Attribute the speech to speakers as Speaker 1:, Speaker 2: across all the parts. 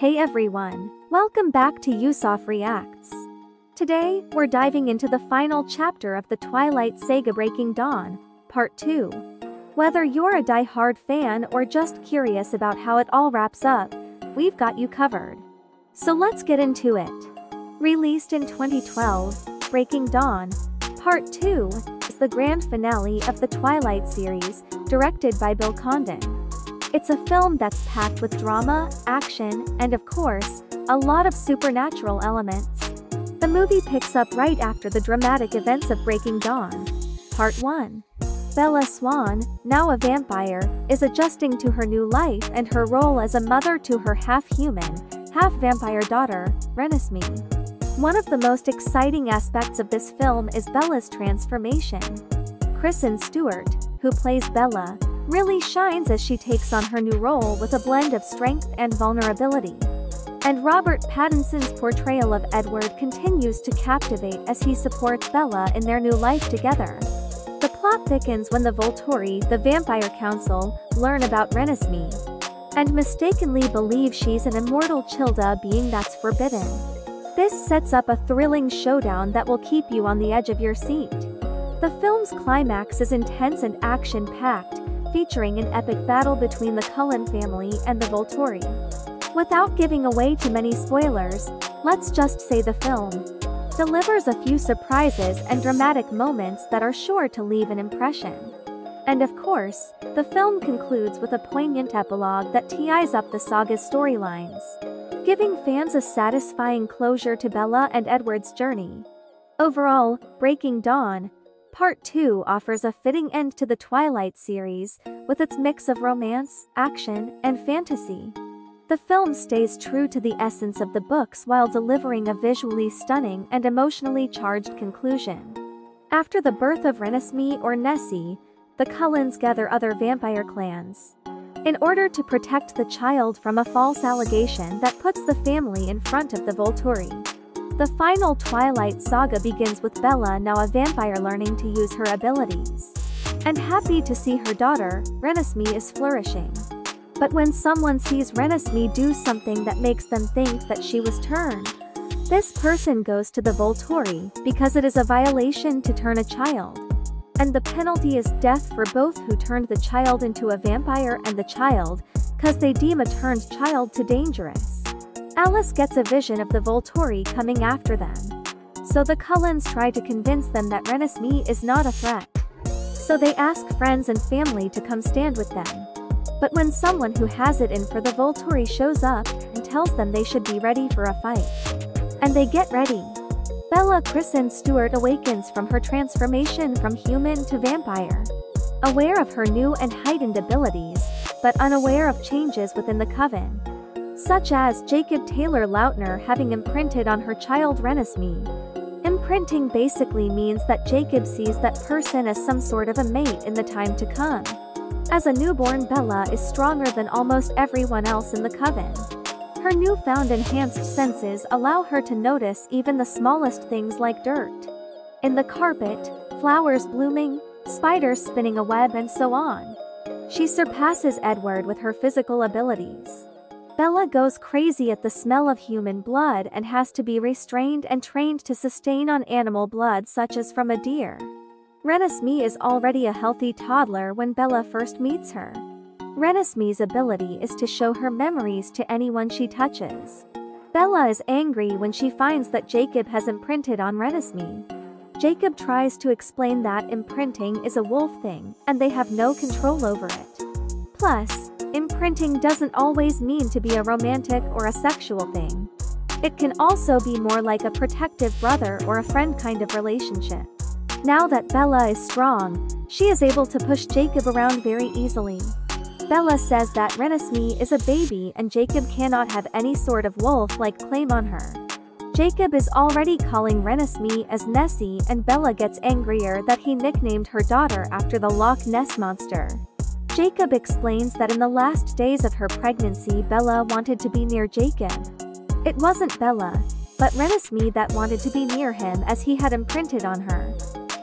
Speaker 1: Hey everyone, welcome back to Yousaf Reacts. Today, we're diving into the final chapter of the Twilight Saga Breaking Dawn, Part 2. Whether you're a die-hard fan or just curious about how it all wraps up, we've got you covered. So let's get into it. Released in 2012, Breaking Dawn, Part 2, is the grand finale of the Twilight series, directed by Bill Condon. It's a film that's packed with drama, action, and of course, a lot of supernatural elements. The movie picks up right after the dramatic events of Breaking Dawn. Part 1. Bella Swan, now a vampire, is adjusting to her new life and her role as a mother to her half-human, half-vampire daughter, Renesmee. One of the most exciting aspects of this film is Bella's transformation. Kristen Stewart, who plays Bella, really shines as she takes on her new role with a blend of strength and vulnerability. And Robert Pattinson's portrayal of Edward continues to captivate as he supports Bella in their new life together. The plot thickens when the Volturi, the Vampire Council, learn about Renesmee and mistakenly believe she's an immortal Childa being that's forbidden. This sets up a thrilling showdown that will keep you on the edge of your seat. The film's climax is intense and action-packed, featuring an epic battle between the Cullen family and the Volturi. Without giving away too many spoilers, let's just say the film delivers a few surprises and dramatic moments that are sure to leave an impression. And of course, the film concludes with a poignant epilogue that ties up the saga's storylines, giving fans a satisfying closure to Bella and Edward's journey. Overall, Breaking Dawn, Part 2 offers a fitting end to the Twilight series, with its mix of romance, action, and fantasy. The film stays true to the essence of the books while delivering a visually stunning and emotionally charged conclusion. After the birth of Renesmee or Nessie, the Cullens gather other vampire clans. In order to protect the child from a false allegation that puts the family in front of the Volturi. The final Twilight saga begins with Bella now a vampire learning to use her abilities. And happy to see her daughter, Renesmee is flourishing. But when someone sees Renesmee do something that makes them think that she was turned, this person goes to the Volturi because it is a violation to turn a child. And the penalty is death for both who turned the child into a vampire and the child, cause they deem a turned child too dangerous. Alice gets a vision of the Volturi coming after them. So the Cullens try to convince them that Renesmee is not a threat. So they ask friends and family to come stand with them. But when someone who has it in for the Volturi shows up and tells them they should be ready for a fight. And they get ready. Bella Kristen Stewart awakens from her transformation from human to vampire. Aware of her new and heightened abilities, but unaware of changes within the coven such as Jacob Taylor Lautner having imprinted on her child Renesmee. Imprinting basically means that Jacob sees that person as some sort of a mate in the time to come. As a newborn Bella is stronger than almost everyone else in the coven. Her newfound enhanced senses allow her to notice even the smallest things like dirt. In the carpet, flowers blooming, spiders spinning a web and so on. She surpasses Edward with her physical abilities. Bella goes crazy at the smell of human blood and has to be restrained and trained to sustain on animal blood such as from a deer. Renesmee is already a healthy toddler when Bella first meets her. Renesmee's ability is to show her memories to anyone she touches. Bella is angry when she finds that Jacob has imprinted on Renesmee. Jacob tries to explain that imprinting is a wolf thing, and they have no control over it. Plus, Imprinting doesn't always mean to be a romantic or a sexual thing. It can also be more like a protective brother or a friend kind of relationship. Now that Bella is strong, she is able to push Jacob around very easily. Bella says that Renesmee is a baby and Jacob cannot have any sort of wolf-like claim on her. Jacob is already calling Renesmee as Nessie and Bella gets angrier that he nicknamed her daughter after the Loch Ness monster. Jacob explains that in the last days of her pregnancy Bella wanted to be near Jacob. It wasn't Bella, but Renesmee that wanted to be near him as he had imprinted on her.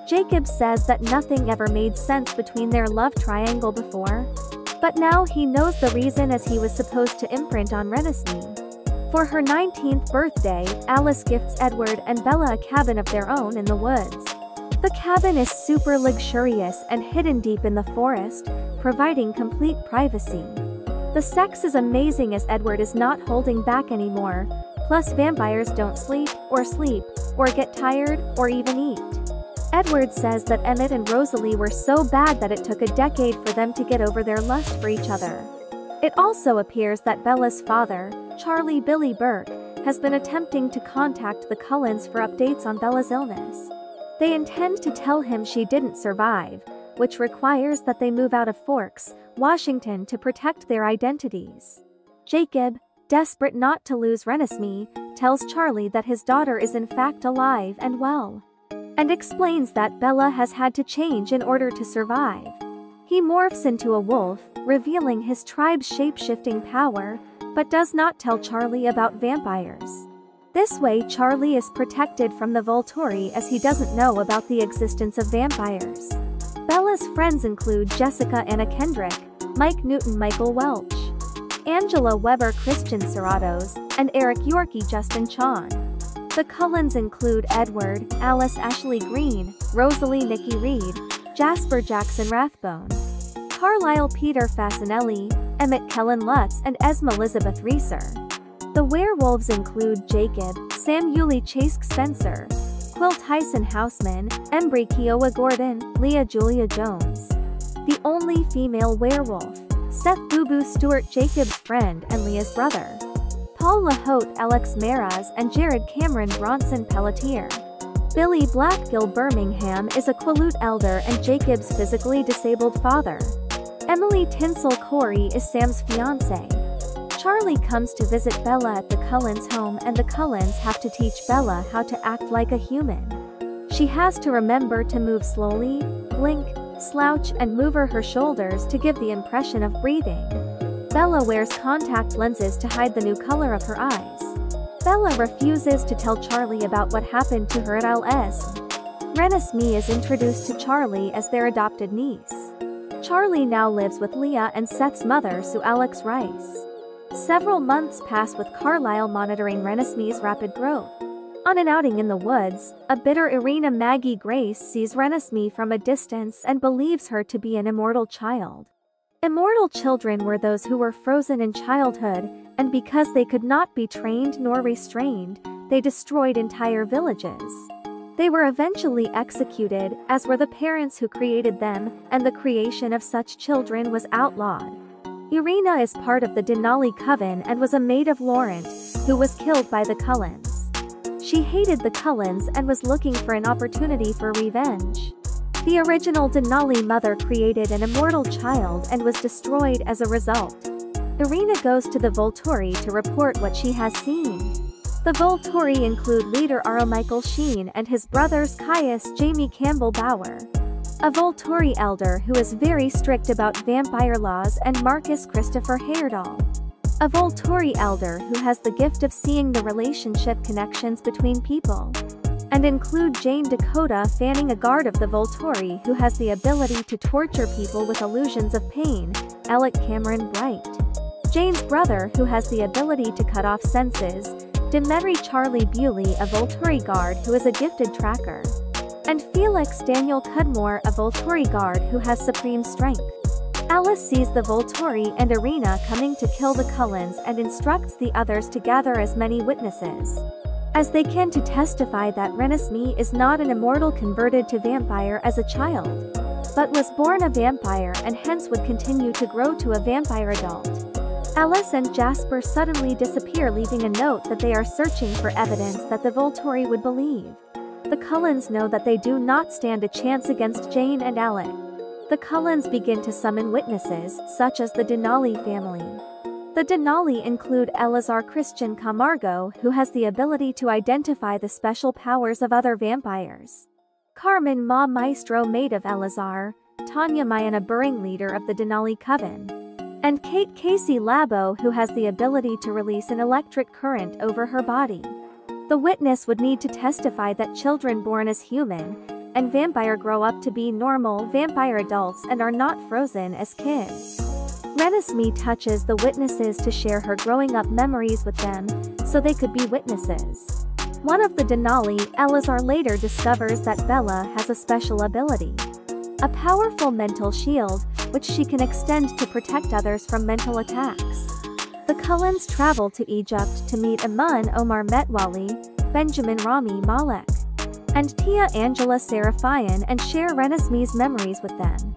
Speaker 1: Jacob says that nothing ever made sense between their love triangle before. But now he knows the reason as he was supposed to imprint on Renesmee. For her 19th birthday, Alice gifts Edward and Bella a cabin of their own in the woods. The cabin is super luxurious and hidden deep in the forest, providing complete privacy. The sex is amazing as Edward is not holding back anymore, plus vampires don't sleep, or sleep, or get tired, or even eat. Edward says that Emmett and Rosalie were so bad that it took a decade for them to get over their lust for each other. It also appears that Bella's father, Charlie Billy Burke, has been attempting to contact the Cullens for updates on Bella's illness. They intend to tell him she didn't survive, which requires that they move out of Forks, Washington to protect their identities. Jacob, desperate not to lose Renesmee, tells Charlie that his daughter is in fact alive and well. And explains that Bella has had to change in order to survive. He morphs into a wolf, revealing his tribe's shape-shifting power, but does not tell Charlie about vampires. This way Charlie is protected from the Volturi as he doesn't know about the existence of vampires. Bella's friends include Jessica Anna Kendrick, Mike Newton Michael Welch, Angela Weber Christian Serratos, and Eric Yorkie Justin Chon. The Cullens include Edward, Alice Ashley Greene, Rosalie Nikki Reed, Jasper Jackson Rathbone, Carlisle Peter Facinelli, Emmett Kellan Lutz and Esme Elizabeth Reaser. The werewolves include Jacob, Sam Uley Chase Spencer, Quill Tyson Houseman, Embry Kiowa Gordon, Leah Julia Jones. The only female werewolf, Seth Boo Boo Stewart Jacob's friend and Leah's brother. Paul LaHote Alex Meraz and Jared Cameron Bronson Pelletier. Billy Black Gil Birmingham is a Quileute elder and Jacob's physically disabled father. Emily Tinsel Korey is Sam's fiancée. Charlie comes to visit Bella at the Cullens home and the Cullens have to teach Bella how to act like a human. She has to remember to move slowly, blink, slouch and move her shoulders to give the impression of breathing. Bella wears contact lenses to hide the new color of her eyes. Bella refuses to tell Charlie about what happened to her at LS. Renesmee is introduced to Charlie as their adopted niece. Charlie now lives with Leah and Seth's mother Sue Alex Rice. Several months pass with Carlisle monitoring Renesmee's rapid growth. On an outing in the woods, a bitter Irina Maggie Grace sees Renesmee from a distance and believes her to be an immortal child. Immortal children were those who were frozen in childhood, and because they could not be trained nor restrained, they destroyed entire villages. They were eventually executed, as were the parents who created them, and the creation of such children was outlawed. Irina is part of the Denali Coven and was a maid of Laurent, who was killed by the Cullens. She hated the Cullens and was looking for an opportunity for revenge. The original Denali mother created an immortal child and was destroyed as a result. Irina goes to the Volturi to report what she has seen. The Volturi include leader Aro Michael Sheen and his brothers Caius Jamie Campbell Bower. A Volturi elder who is very strict about vampire laws and Marcus Christopher Heyerdahl. A Volturi elder who has the gift of seeing the relationship connections between people. And include Jane Dakota fanning a guard of the Volturi who has the ability to torture people with illusions of pain, Alec Cameron Bright. Jane's brother who has the ability to cut off senses, Demetri Charlie Bewley a Volturi guard who is a gifted tracker. And Felix Daniel Cudmore a Volturi guard who has supreme strength. Alice sees the Volturi and Irina coming to kill the Cullens and instructs the others to gather as many witnesses as they can to testify that Renesmee is not an immortal converted to vampire as a child, but was born a vampire and hence would continue to grow to a vampire adult. Alice and Jasper suddenly disappear leaving a note that they are searching for evidence that the Volturi would believe. The Cullens know that they do not stand a chance against Jane and Alec. The Cullens begin to summon witnesses, such as the Denali family. The Denali include Eleazar Christian Camargo who has the ability to identify the special powers of other vampires. Carmen Mia Maestro maid of Eleazar, Tanya MyAnna Buring leader of the Denali Coven and Kate Casey LaBow who has the ability to release an electric current over her body. The witness would need to testify that children born as human and vampire grow up to be normal vampire adults and are not frozen as kids. Renesmee touches the witnesses to share her growing up memories with them, so they could be witnesses. One of the Denali, Eleazar later discovers that Bella has a special ability. A powerful mental shield, which she can extend to protect others from mental attacks. The Cullens travel to Egypt to meet Amun Omar Metwally, Benjamin Rami Malek, and Tia Angela Sarafyan and share Renesmee's memories with them.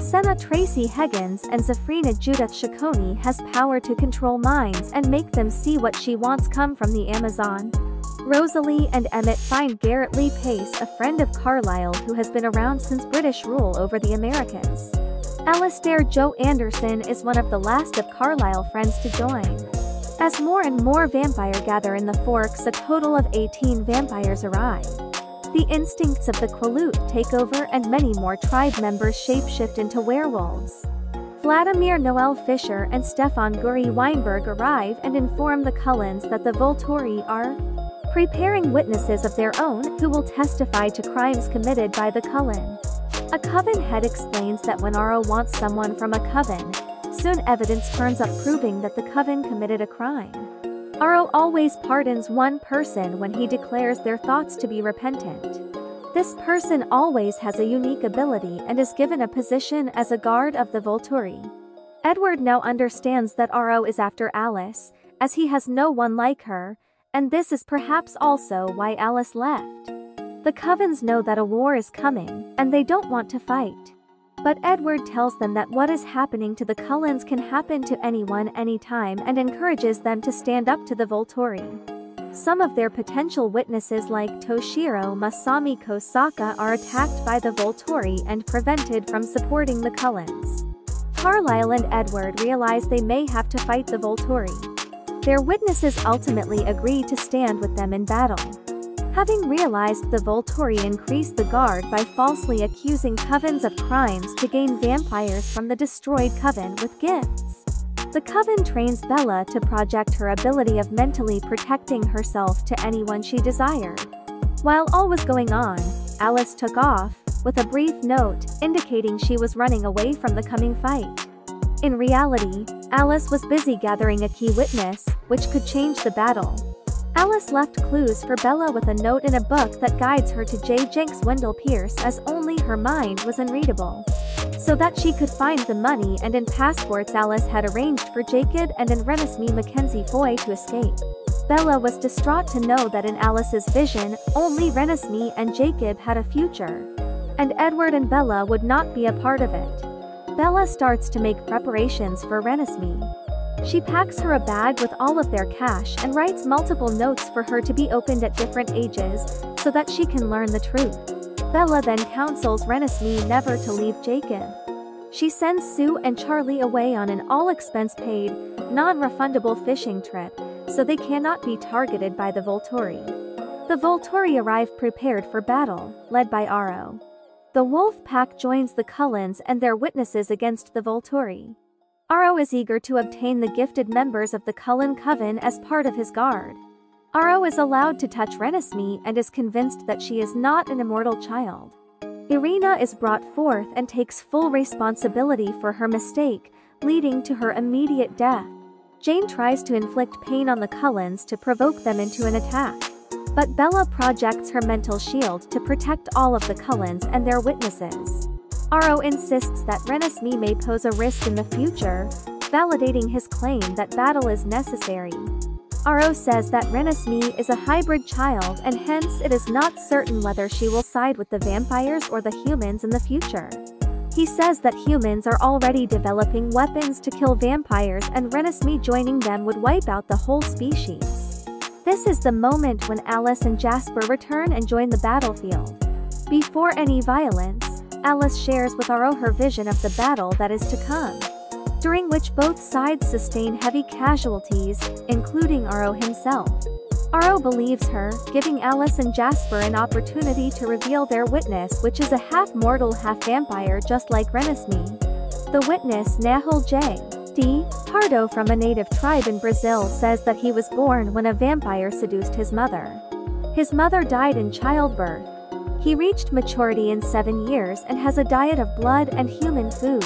Speaker 1: Senna Tracey Heggins and Zafrina Judith Shekoni has power to control minds and make them see what she wants come from the Amazon. Rosalie and Emmett find Garrett Lee Pace a friend of Carlisle who has been around since British rule over the Americas. Alastair Joe Anderson is one of the last of Carlisle friends to join. As more and more vampire gather in the Forks a total of 18 vampires arrive. The instincts of the Quileute take over and many more tribe members shapeshift into werewolves. Vladimir Noel Fisher and Stefan Guri Weinberg arrive and inform the Cullens that the Volturi are preparing witnesses of their own who will testify to crimes committed by the Cullen. A coven head explains that when Aro wants someone from a coven, soon evidence turns up proving that the coven committed a crime. Aro always pardons one person when he declares their thoughts to be repentant. This person always has a unique ability and is given a position as a guard of the Volturi. Edward now understands that Aro is after Alice, as he has no one like her, and this is perhaps also why Alice left. The Covens know that a war is coming, and they don't want to fight. But Edward tells them that what is happening to the Cullens can happen to anyone anytime and encourages them to stand up to the Volturi. Some of their potential witnesses like Toshiro Masami Kosaka are attacked by the Volturi and prevented from supporting the Cullens. Carlisle and Edward realize they may have to fight the Volturi. Their witnesses ultimately agree to stand with them in battle. Having realized the Volturi increased the guard by falsely accusing covens of crimes to gain vampires from the destroyed coven with gifts. The coven trains Bella to project her ability of mentally protecting herself to anyone she desired. While all was going on, Alice took off, with a brief note indicating she was running away from the coming fight. In reality, Alice was busy gathering a key witness, which could change the battle. Alice left clues for Bella with a note in a book that guides her to J. Jenks Wendell Pierce as only her mind was unreadable. So that she could find the money and in passports Alice had arranged for Jacob and in Renesmee Mackenzie Foy to escape. Bella was distraught to know that in Alice's vision, only Renesmee and Jacob had a future. And Edward and Bella would not be a part of it. Bella starts to make preparations for Renesmee. She packs her a bag with all of their cash and writes multiple notes for her to be opened at different ages, so that she can learn the truth. Bella then counsels Renesmee never to leave Jacob. She sends Sue and Charlie away on an all-expense-paid, non-refundable fishing trip, so they cannot be targeted by the Volturi. The Volturi arrive prepared for battle, led by Aro. The wolf pack joins the Cullens and their witnesses against the Volturi. Aro is eager to obtain the gifted members of the Cullen Coven as part of his guard. Aro is allowed to touch Renesmee and is convinced that she is not an immortal child. Irina is brought forth and takes full responsibility for her mistake, leading to her immediate death. Jane tries to inflict pain on the Cullens to provoke them into an attack. But Bella projects her mental shield to protect all of the Cullens and their witnesses. Aro insists that Renesmee may pose a risk in the future, validating his claim that battle is necessary. Aro says that Renesmee is a hybrid child and hence it is not certain whether she will side with the vampires or the humans in the future. He says that humans are already developing weapons to kill vampires and Renesmee joining them would wipe out the whole species. This is the moment when Alice and Jasper return and join the battlefield. Before any violence, Alice shares with Aro her vision of the battle that is to come, during which both sides sustain heavy casualties, including Aro himself. Aro believes her, giving Alice and Jasper an opportunity to reveal their witness which is a half-mortal half-vampire just like Renesmee. The witness Nahuel J. D. Pardo from a native tribe in Brazil says that he was born when a vampire seduced his mother. His mother died in childbirth. He reached maturity in seven years and has a diet of blood and human food.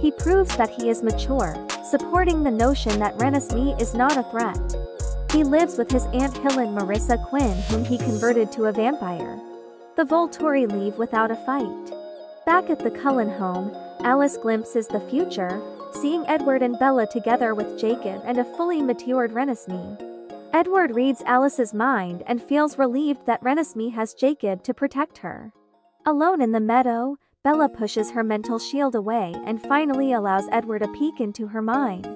Speaker 1: He proves that he is mature, supporting the notion that Renesmee is not a threat. He lives with his Aunt Helen Marissa Quinn whom he converted to a vampire. The Volturi leave without a fight. Back at the Cullen home, Alice glimpses the future, seeing Edward and Bella together with Jacob and a fully matured Renesmee. Edward reads Alice's mind and feels relieved that Renesmee has Jacob to protect her. Alone in the meadow, Bella pushes her mental shield away and finally allows Edward a peek into her mind.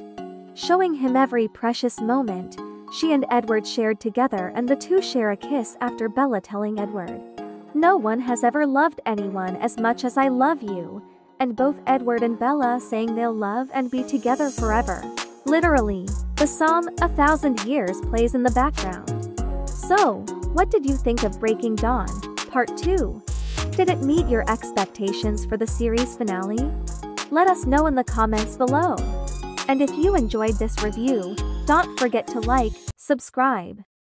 Speaker 1: Showing him every precious moment, she and Edward shared together and the two share a kiss after Bella telling Edward. No one has ever loved anyone as much as I love you, and both Edward and Bella saying they'll love and be together forever. Literally, the psalm, A Thousand Years plays in the background. So, what did you think of Breaking Dawn, Part 2? Did it meet your expectations for the series finale? Let us know in the comments below. And if you enjoyed this review, don't forget to like, subscribe,